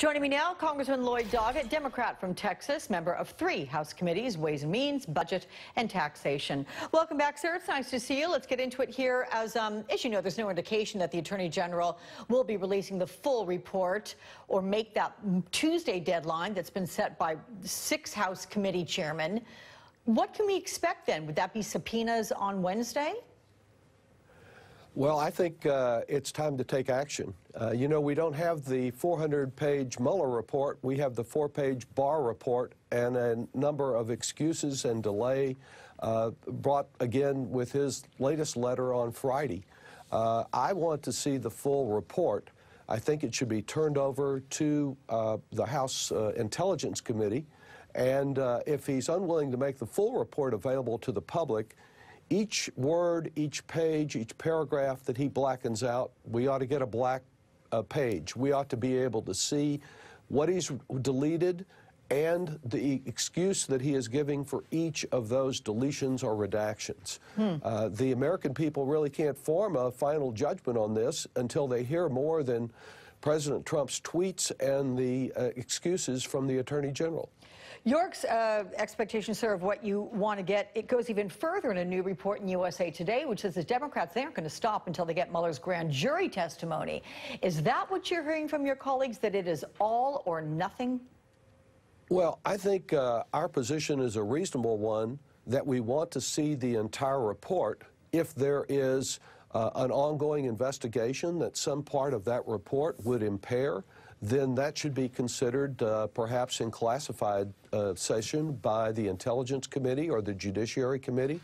Joining me now, Congressman Lloyd Doggett, Democrat from Texas, member of three House committees, Ways and Means, Budget, and Taxation. Welcome back, sir. It's nice to see you. Let's get into it here. As, um, as you know, there's no indication that the Attorney General will be releasing the full report or make that Tuesday deadline that's been set by six House committee chairmen. What can we expect then? Would that be subpoenas on Wednesday? Well, I think uh, it's time to take action. Uh, you know, we don't have the 400-page Mueller report. We have the four-page Barr report and a number of excuses and delay uh, brought again with his latest letter on Friday. Uh, I want to see the full report. I think it should be turned over to uh, the House uh, Intelligence Committee. And if he's unwilling to make the full report available to the public, each word, each page, each paragraph that he blackens out, we ought to get a black uh, page. We ought to be able to see what he's deleted and the excuse that he is giving for each of those deletions or redactions. Hmm. Uh, the American people really can't form a final judgment on this until they hear more than President Trump's tweets and the uh, excuses from the Attorney General. York's uh, expectation, sir, of what you want to get, it goes even further in a new report in USA Today, which says the Democrats, they aren't going to stop until they get Mueller's grand jury testimony. Is that what you're hearing from your colleagues, that it is all or nothing? Well, I think uh, our position is a reasonable one, that we want to see the entire report if there is uh, an ongoing investigation that some part of that report would impair then that should be considered uh, perhaps in classified uh, session by the Intelligence Committee or the Judiciary Committee.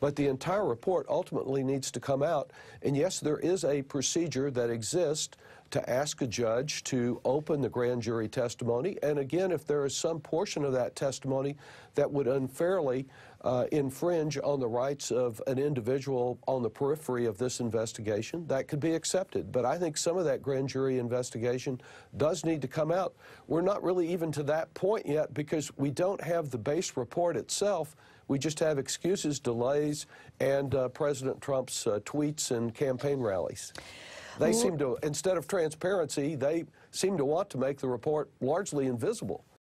But the entire report ultimately needs to come out. And yes, there is a procedure that exists to ask a judge to open the grand jury testimony. And again, if there is some portion of that testimony that would unfairly uh, infringe on the rights of an individual on the periphery of this investigation, that could be accepted. But I think some of that grand jury investigation does need to come out. We're not really even to that point yet because we don't have the base report itself. We just have excuses, delays, and uh, President Trump's uh, tweets and campaign rallies. They seem to, instead of transparency, they seem to want to make the report largely invisible.